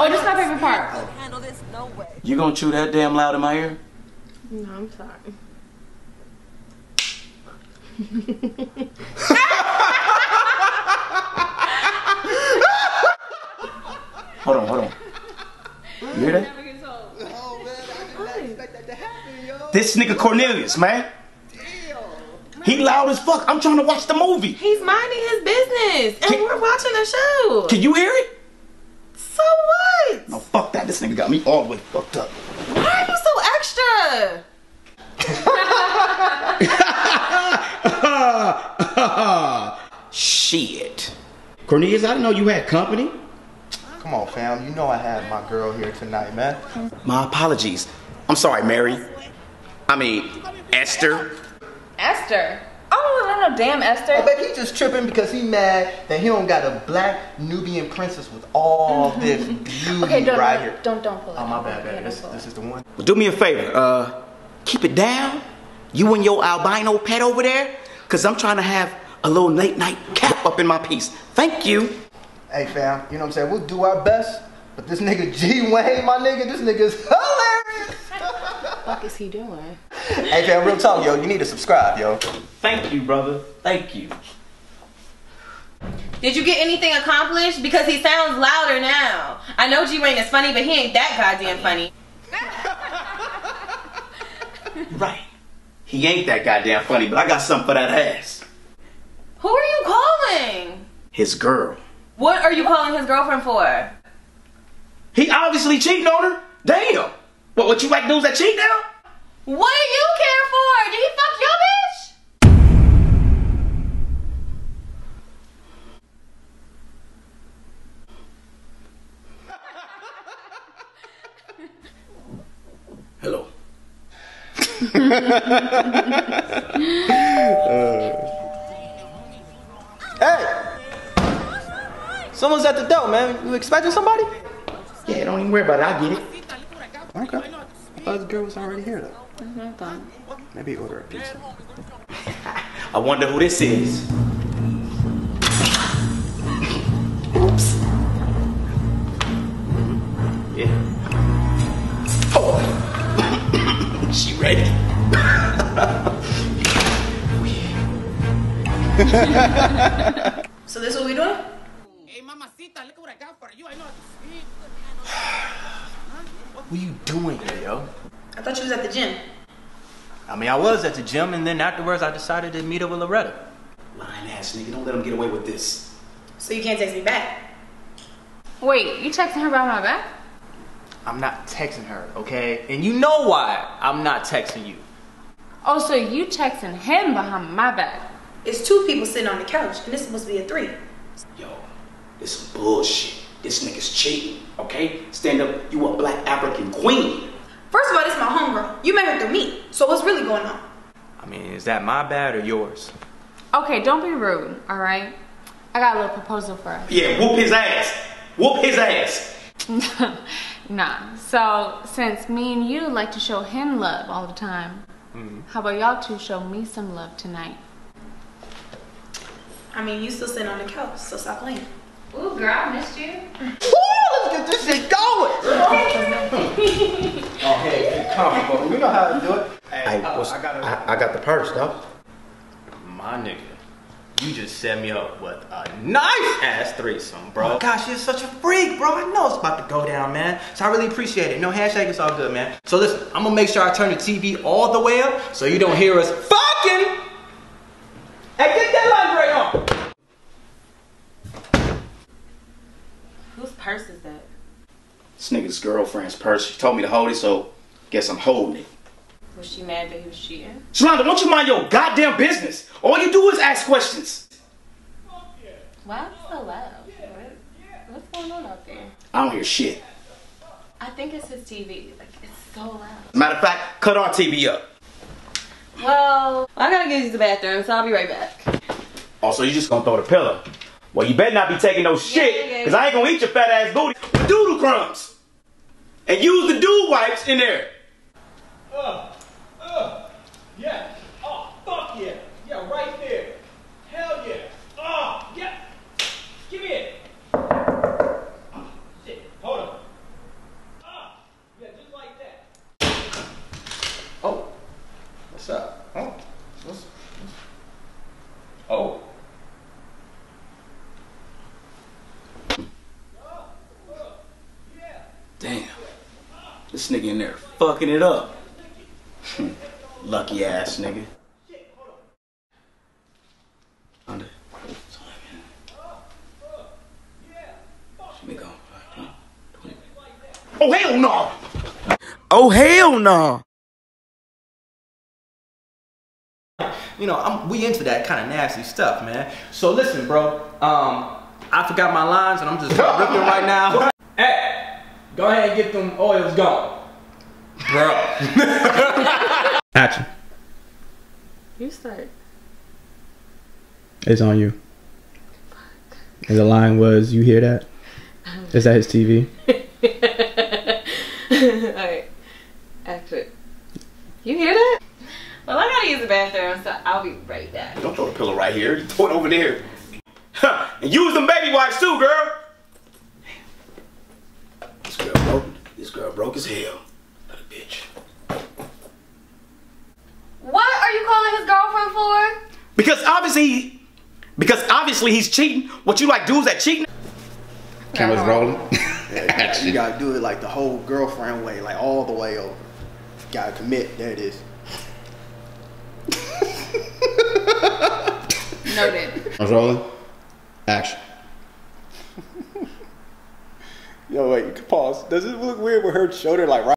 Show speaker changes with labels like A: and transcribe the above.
A: Oh, this is my favorite part.
B: handle this no way.
C: You gonna chew that damn loud in my ear?
A: No, I'm sorry.
C: Hold on, hold on. You hear that?
D: Oh man, I did not expect that to happen, yo.
C: This nigga Cornelius, man. He loud as fuck. I'm trying to watch the movie.
A: He's minding his business, and
C: Can-
A: we're watching the show.
C: Can you hear it?
A: So?
C: No, fuck that. This nigga got me all the way fucked up.
A: Why are you so extra?
C: Shit. Cornelius, I didn't know you had company.
D: Come on, fam. You know I had my girl here tonight, man.
C: My apologies. I'm sorry, Mary. I mean, Esther.
A: Esther. Oh, no, no, damn
D: I
A: Esther.
D: bet he just tripping because he mad that he don't got a black Nubian princess with all this beauty
A: Okay, don't,
D: right
A: don't,
D: here.
A: don't, don't pull it.
D: Oh, my bad,
A: Yeah,
D: bad.
A: don't
D: This, this is the one.
C: Well, do me a favor. Uh, keep it down. You and your albino pet over there. Cause I'm trying to have a little late night cap up in my piece. Thank you.
D: Hey, fam. You know what I'm saying? We'll do our best. But this nigga G Wayne, my nigga, this nigga's hilarious.
A: what the fuck is he doing?
D: Hey, fam, real talk, yo. You need to subscribe, yo.
C: Thank you, brother. Thank you.
A: Did you get anything accomplished? Because he sounds louder now. I know G Wayne is funny, but he ain't that goddamn funny.
C: Right. He ain't that goddamn funny, but I got something for that ass.
A: Who are you calling?
C: His girl.
A: What are you calling his girlfriend for?
C: He obviously cheating on her. Damn. What? What you like dudes that cheat now?
A: What do you care for? Did he fuck your bitch?
C: Hello.
D: Hey! Someone's at the door, man. You expecting somebody?
C: Yeah, don't even worry about it. I get it.
D: Okay. I thought the girl was already here, though. Mm-hmm. Maybe order a pizza.
C: I wonder who this is. Oops. Yeah. Oh. she ready.
A: So this what we doing?
E: Hey, mamacita, look what I got for you. I know how to speak.
D: What you doing here, yo?
A: I thought you was at the gym.
D: I mean, I was at the gym, and then afterwards, I decided to meet up with Loretta.
C: Lying ass nigga, don't let him get away with this.
A: So you can't text me back.
F: Wait, you texting her behind my back?
D: I'm not texting her, okay? And you know why I'm not texting you.
F: Oh, so you texting him behind my back?
A: It's two people sitting on the couch, and this is supposed to be a three.
C: Yo, this some bullshit. This nigga's cheating, okay? Stand up, you a black African queen.
A: First of all, this is my homegirl. You met her through me. So what's really going on?
D: I mean, is that my bad or yours?
F: Okay, don't be rude, all right? I got a little proposal for us.
C: Yeah, whoop his ass. Whoop his ass.
F: nah. So, since me and you like to show him love all the time, mm-hmm. how about y'all two show me some love tonight?
A: I mean, you still sitting on the couch, so stop playing.
F: Ooh, girl, I missed you.
D: Woo, let's get this shit going! oh, hey, get comfortable. You know how to do it. Hey, uh, I got a...
C: I got the purse, though.
D: My nigga, you just set me up with a nice ass threesome, bro. Oh gosh, you're such a freak, bro. I know it's about to go down, man. So I really appreciate it. No handshake, it's all good, man. So listen, I'm gonna make sure I turn the TV all the way up so you don't hear us fucking. Hey, get that lingerie on.
A: Whose purse is that?
C: This nigga's girlfriend's purse. She told me to hold it, so guess I'm holding it.
A: Was she mad that he was cheating?
C: Shalonda, don't you mind your goddamn business? All you do is ask questions.
F: Why is it so loud? What, what's going on out there?
C: I don't hear shit.
F: I think it's his TV. Like, it's so loud.
C: Matter of fact, cut our TV up.
A: Well, I gotta get to the bathroom, so I'll be right back.
C: Also, you just gonna throw the pillow. Well, you better not be taking no shit,
A: yeah, yeah.
C: because I ain't gonna eat your fat ass booty with doodle crumbs. And use the dude wipes in there.
G: Uh, uh, yeah. Oh, fuck yeah. Yeah, right there. Hell yeah. Oh, yeah. Give me it. Oh, shit. Hold on.
C: This nigga in there fucking it up. Lucky ass nigga. Oh hell no! Oh hell no!
D: You know, I'm, we into that kind of nasty stuff, man. So listen, bro. Um, I forgot my lines and I'm just ripping right now. Hey, go ahead and get them oils going. Bro. Action.
F: You start.
D: It's on you. Fuck. And the line was, you hear that? Is that his TV?
F: Alright. Action. You hear that?
A: Well, I gotta use the bathroom, so I'll be right back.
C: Don't throw the pillow right here. Throw it over there. and use them baby wipes too, girl. This girl broke. This girl broke as hell. What a bitch.
F: What are you calling his girlfriend for?
C: Because obviously, because obviously he's cheating. What you like dudes that cheating?
B: Camera's rolling.
H: You gotta do it like the whole girlfriend way, like all the way over. Gotta commit. There it is.
F: Noted.
B: Camera's rolling. Action.
H: Yo, wait, you can pause. Does it look weird with her shoulder like right?